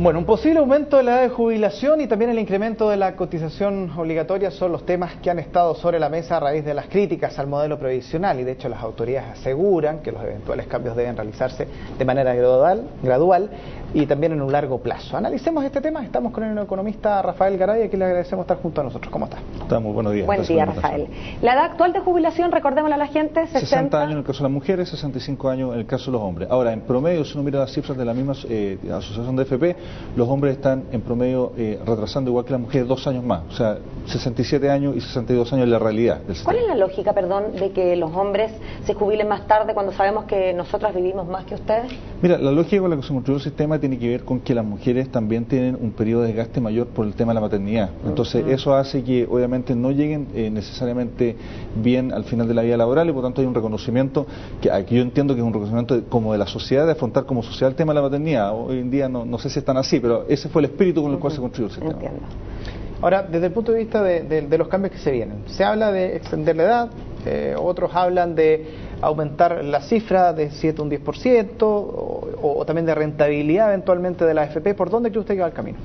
Bueno, un posible aumento de la edad de jubilación y también el incremento de la cotización obligatoria son los temas que han estado sobre la mesa a raíz de las críticas al modelo previsional y de hecho las autoridades aseguran que los eventuales cambios deben realizarse de manera gradual, gradual y también en un largo plazo. Analicemos este tema, estamos con el economista Rafael Garay, a quien le agradecemos estar junto a nosotros. ¿Cómo está? Estamos, buenos días. Buen día, Rafael. La edad actual de jubilación, recordémosle a la gente, 60, 60 años en el caso de las mujeres, 65 años en el caso de los hombres. Ahora, en promedio, si uno mira las cifras de la misma eh, asociación de FP, los hombres están en promedio eh, retrasando igual que las mujeres dos años más. O sea, 67 años y 62 años en la realidad. ¿Cuál es la lógica, perdón, de que los hombres se jubilen más tarde cuando sabemos que nosotras vivimos más que ustedes? Mira, la lógica con la que se construyó el sistema tiene que ver con que las mujeres también tienen un periodo de desgaste mayor por el tema de la maternidad. Entonces, eso hace que obviamente no lleguen eh, necesariamente bien al final de la vida laboral y por tanto hay un reconocimiento que aquí yo entiendo que es un reconocimiento como de la sociedad de afrontar como sociedad el tema de la maternidad. Hoy en día no, no sé si están así, pero ese fue el espíritu con el cual se construyó el sistema. Entiendo. Ahora, desde el punto de vista de, los cambios que se vienen, se habla de extender la edad, eh, otros hablan de aumentar la cifra de 7 a un 10%, o, o, también de rentabilidad eventualmente de la AFP. ¿Por dónde cree usted que va el camino?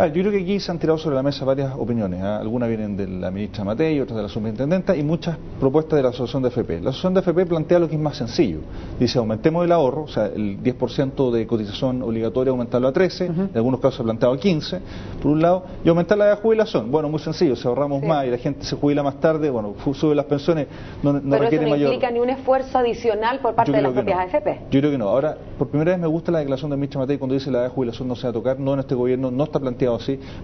Ah, yo creo que aquí se han tirado sobre la mesa varias opiniones. ¿ah? Algunas vienen de la ministra Matei, otras de la superintendenta y muchas propuestas de la asociación de FP. La asociación de FP plantea lo que es más sencillo. Dice, aumentemos el ahorro, o sea, el 10% de cotización obligatoria aumentarlo a 13, en algunos casos se ha planteado a 15, por un lado, y aumentar la edad de jubilación. Bueno, muy sencillo, si ahorramos más y la gente se jubila más tarde, bueno, sube las pensiones, no, no Pero requiere eso no mayor... implica ni un esfuerzo adicional por parte de las propias AFP. Yo creo que no. Ahora, por primera vez me gusta la declaración de la ministra Matei cuando dice la edad de jubilación no se va a tocar, no en este gobierno, no está planteado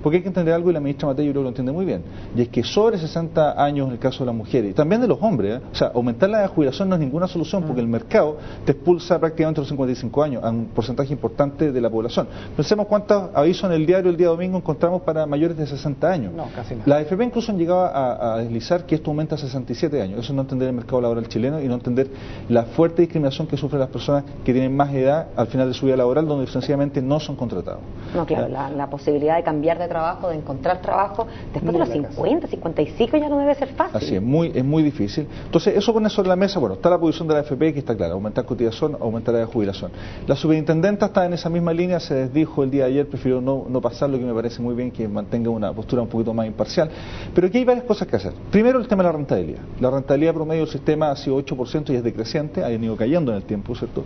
porque hay que entender algo y la ministra Mateo yo creo que lo entiende muy bien, y es que sobre 60 años en el caso de las mujeres, y también de los hombres, ¿eh? o sea, aumentar la jubilación no es ninguna solución porque el mercado te expulsa prácticamente los 55 años a un porcentaje importante de la población. Pensemos cuántos avisos en el diario el día domingo encontramos para mayores de 60 años. No, casi nada. La AFP incluso han llegado a, deslizar que esto aumenta a 67 años. Eso no entender el mercado laboral chileno y no entender la fuerte discriminación que sufren las personas que tienen más edad al final de su vida laboral donde sencillamente no son contratados. No, claro, la, la posibilidad de cambiar de trabajo, de encontrar trabajo, después de los 50, 55 ya no debe ser fácil. Así es, muy, es muy difícil. Entonces, eso pone sobre la mesa, bueno, está la posición de la FP que está clara, aumentar cotización, aumentar la de jubilación. La superintendenta está en esa misma línea, se desdijo el día de ayer, prefirió no, no pasar, lo que me parece muy bien que mantenga una postura un poquito más imparcial. Pero aquí hay varias cosas que hacer. Primero, el tema de la rentabilidad. La rentabilidad promedio del sistema ha sido 8% y es decreciente, ha ido cayendo en el tiempo, ¿cierto?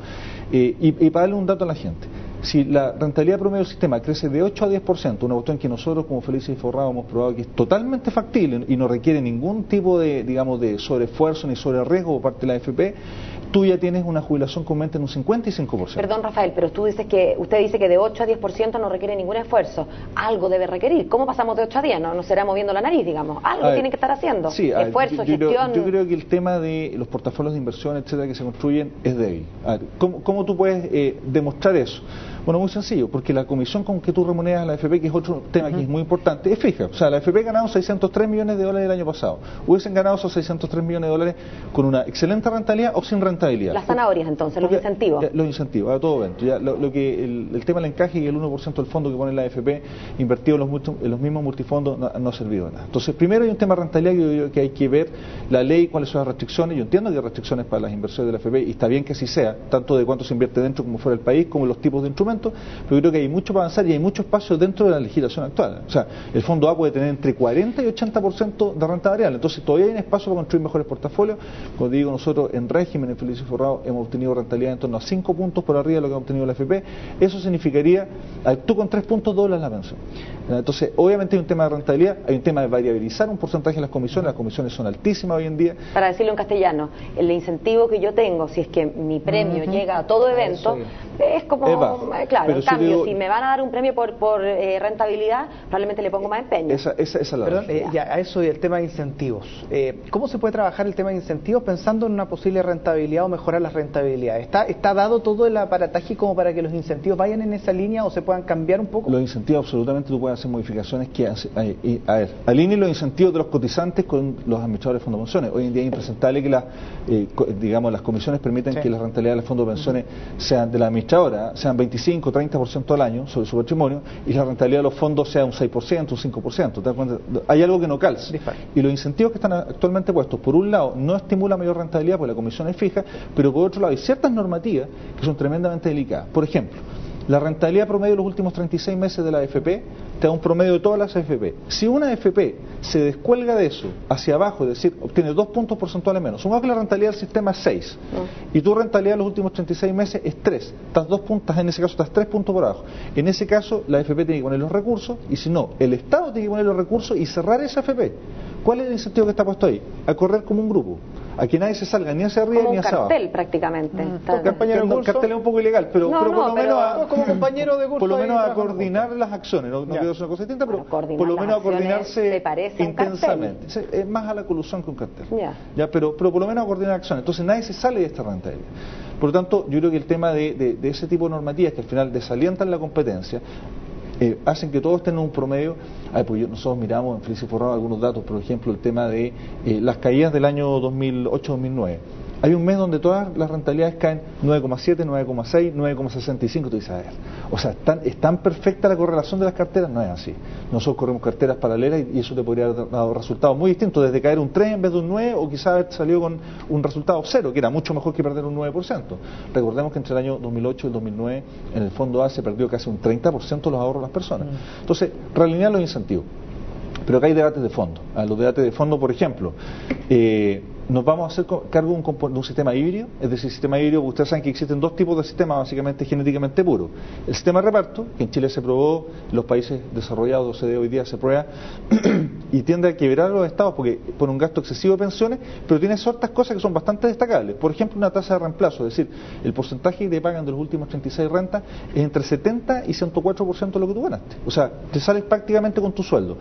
Eh, y, y para darle un dato a la gente si la rentabilidad promedio del sistema crece de 8 a 10%, una cuestión que nosotros como Felices y Forrado hemos probado que es totalmente factible y no requiere ningún tipo de, digamos, de sobreesfuerzo ni sobre riesgo por parte de la AFP, tú ya tienes una jubilación que aumenta en un 55%. Perdón, Rafael, pero tú dices que, usted dice que de 8 a 10% no requiere ningún esfuerzo. Algo debe requerir. ¿Cómo pasamos de 8 a 10? No, no será moviendo la nariz, digamos. Algo tiene que estar haciendo. Sí, esfuerzo, yo, gestión. yo creo que el tema de los portafolios de inversión, etcétera, que se construyen es débil. ¿cómo, ¿cómo, tú puedes eh, demostrar eso? Bueno, muy sencillo, porque la comisión con que tú remuneras a la FP, que es otro tema que es muy importante, es fija. O sea, la FP ha ganado 603 millones de dólares el año pasado. Hubiesen ganado esos 603 millones de dólares con una excelente rentabilidad o sin rentabilidad. Las zanahorias, entonces, los incentivos. los incentivos, a todo evento. Ya, lo, que el, tema del encaje y el 1% del fondo que pone la FP invertido en los, en los mismos multifondos no, ha servido de nada. Entonces, primero hay un tema de rentabilidad que, que hay que ver la ley, cuáles son las restricciones. Yo entiendo que hay restricciones para las inversiones de la FP y está bien que así sea, tanto de cuánto se invierte dentro como fuera del país, como los tipos de instrumentos, pero creo que hay mucho para avanzar y hay mucho espacio dentro de la legislación actual. O sea, el fondo A puede tener entre 40 y 80% de renta variable, entonces todavía hay un espacio para construir mejores portafolios. Como digo, nosotros en régimen, en Feliz y Forrado, hemos obtenido rentabilidad en torno a 5 puntos por arriba de lo que ha obtenido la FP. Eso significaría, tú con 3 puntos doblas la pensión. Entonces, obviamente hay un tema de rentabilidad, hay un tema de variabilizar un porcentaje de las comisiones, las comisiones son altísimas hoy en día. Para decirlo en castellano, el incentivo que yo tengo, si es que mi premio llega a todo evento, es como, eh, claro, en cambio, si me van a dar un premio por, por eh, rentabilidad, probablemente le pongo más empeño. Esa, esa, esa es la Perdón, eh, ya, a eso y el tema de incentivos. ¿Cómo se puede trabajar el tema de incentivos pensando en una posible rentabilidad o mejorar las rentabilidades? ¿Está, ¿Está dado todo el aparataje como para que los incentivos vayan en esa línea o se puedan cambiar un poco? Los incentivos absolutamente tú puedes hacer modificaciones que hace, a, ver, alineen los incentivos de los cotizantes con los administradores de fondos de pensiones. Hoy en día es impresentable que las, digamos, las comisiones permitan que las rentabilidades de los fondos de pensiones sean de la administradora sean 25, 30% al año sobre su patrimonio y la rentabilidad de los fondos sea un 6%, un 5%. Hay algo que no calza. Y los incentivos que están actualmente puestos, por un lado, no estimulan mayor rentabilidad porque la comisión es fija, pero por otro lado hay ciertas normativas que son tremendamente delicadas. Por ejemplo, La rentabilidad promedio de los últimos 36 meses de la AFP te da un promedio de todas las AFP. Si una AFP se descuelga de eso hacia abajo, es decir, obtiene dos puntos porcentuales menos, supongamos que la rentabilidad del sistema es 6 mm. y tu rentabilidad de los últimos 36 meses es 3, estás dos puntos, en ese caso estás tres puntos por abajo. En ese caso, la AFP tiene que poner los recursos y si no, el Estado tiene que poner los recursos y cerrar esa AFP. ¿Cuál es el incentivo que está puesto ahí? A correr como un grupo a que nadie se salga ni hacia arriba ni hacia abajo. cartel prácticamente. Mm. Compañero de curso. cartel es un poco ilegal, pero, pero por lo menos a, como compañero de curso por lo menos a coordinar las acciones. No, no quiero hacer una cosa distinta, pero por lo menos a coordinarse intensamente. Es más a la colusión que un cartel. Ya. pero, pero por lo menos a coordinar acciones. Entonces nadie se sale de esta rentabilidad. Por lo tanto, yo creo que el tema de, de, de ese tipo de normativas que al final desalientan la competencia, eh, hacen que todos tengan un promedio. pues nosotros miramos en Feliz Forrado algunos datos, por ejemplo, el tema de eh, las caídas del año 2008-2009. Hay un mes donde todas las rentabilidades caen 9,7, 9,6, 9,65. Tú dices, a ver, o sea, ¿es tan perfecta la correlación de las carteras? No es así. Nosotros corremos carteras paralelas y, eso te podría haber dado resultados muy distintos, desde caer un 3 en vez de un 9 o quizás haber salido con un resultado cero, que era mucho mejor que perder un 9%. Recordemos que entre el año 2008 y el 2009 en el fondo A se perdió casi un 30% los ahorros de las personas. Mm. Entonces, realinear los incentivos. Pero acá hay debates de fondo. A los debates de fondo, por ejemplo, eh, nos vamos a hacer cargo de un, sistema híbrido, es decir, sistema híbrido, ustedes saben que existen dos tipos de sistemas básicamente genéticamente puros. El sistema de reparto, que en Chile se probó, en los países desarrollados OCDE hoy día se prueba, y tiende a quebrar a los estados porque pone un gasto excesivo de pensiones, pero tiene ciertas cosas que son bastante destacables. Por ejemplo, una tasa de reemplazo, es decir, el porcentaje que te pagan de los últimos 36 rentas es entre 70 y 104% de lo que tú ganaste. O sea, te sales prácticamente con tu sueldo.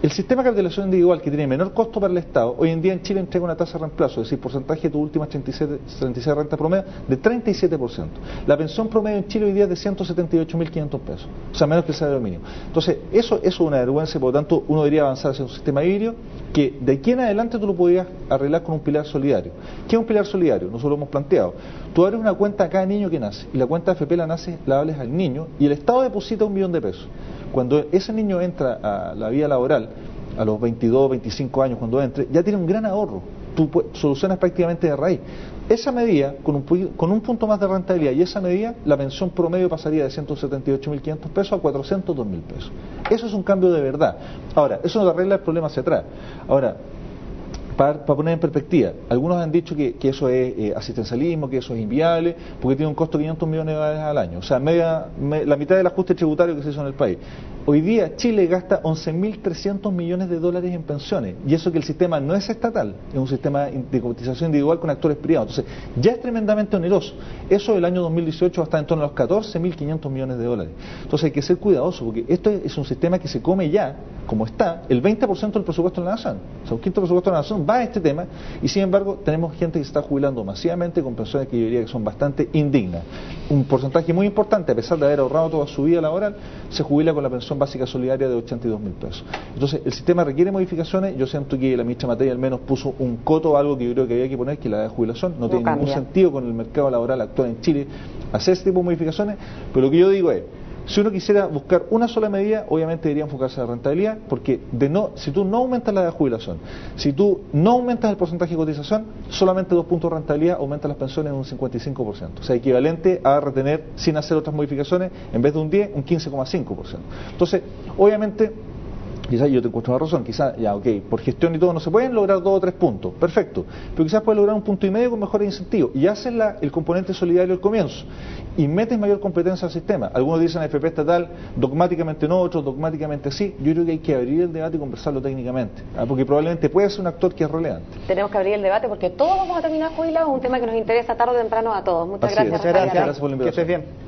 El sistema de capitalización individual, que tiene menor costo para el Estado, hoy en día en Chile entrega una tasa de reemplazo, es decir, porcentaje de tu última 36, 36 renta promedio, de 37%. La pensión promedio en Chile hoy día es de 178.500 pesos, o sea, menos que el salario mínimo. Entonces, eso, es una vergüenza por lo tanto uno debería avanzar hacia un sistema híbrido que de aquí en adelante tú lo podías arreglar con un pilar solidario. ¿Qué es un pilar solidario? Nosotros lo hemos planteado. Tú abres una cuenta a cada niño que nace y la cuenta de FP la, nace, la hables al niño y el Estado deposita un millón de pesos. Cuando ese niño entra a la vía laboral, a los 22, 25 años cuando entre, ya tiene un gran ahorro. Tú solucionas prácticamente de raíz. Esa medida, con un, con un punto más de rentabilidad y esa medida, la pensión promedio pasaría de 178.500 pesos a 402.000 pesos. Eso es un cambio de verdad. Ahora, eso no arregla el problema hacia atrás. Ahora, para, poner en perspectiva, algunos han dicho que, eso es eh, asistencialismo, que eso es inviable, porque tiene un costo de 500 millones de dólares al año, o sea, media, la mitad del ajuste tributario que se hizo en el país. Hoy día Chile gasta 11.300 millones de dólares en pensiones, y eso que el sistema no es estatal, es un sistema de cotización individual con actores privados, entonces ya es tremendamente oneroso. Eso el año 2018 va a estar en torno a los 14.500 millones de dólares. Entonces hay que ser cuidadoso, porque esto es un sistema que se come ya, como está, el 20% del presupuesto de la nación. O sea, un quinto presupuesto de la nación va a este tema y sin embargo tenemos gente que se está jubilando masivamente con pensiones que yo diría que son bastante indignas. Un porcentaje muy importante, a pesar de haber ahorrado toda su vida laboral, se jubila con la pensión básica solidaria de 82 mil pesos. Entonces, el sistema requiere modificaciones. Yo siento que la ministra Materia al menos puso un coto, algo que yo creo que había que poner, que la de jubilación. No, tiene ningún sentido con el mercado laboral actual en Chile hacer este tipo de modificaciones, pero lo que yo digo es, si uno quisiera buscar una sola medida, obviamente debería enfocarse en la rentabilidad, porque de no, si tú no aumentas la jubilación, si tú no aumentas el porcentaje de cotización, solamente dos puntos de rentabilidad aumentan las pensiones en un 55%. O sea, equivalente a retener sin hacer otras modificaciones, en vez de un 10, un 15,5%. Entonces, obviamente quizás yo te encuentro la razón, quizás, ya, ok, por gestión y todo no se pueden lograr dos o tres puntos, perfecto, pero quizás puedes lograr un punto y medio con mejores incentivos y haces el componente solidario al comienzo y metes mayor competencia al sistema. Algunos dicen FP estatal, dogmáticamente no, otros dogmáticamente sí. Yo creo que hay que abrir el debate y conversarlo técnicamente, ¿ah? porque probablemente puede ser un actor que es relevante. Tenemos que abrir el debate porque todos vamos a terminar jubilados, un tema que nos interesa tarde o temprano a todos. Muchas gracias. Muchas gracias. gracias por la invitación. Que estés bien.